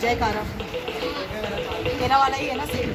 जयकारा। मेरा वाला ही है ना सेम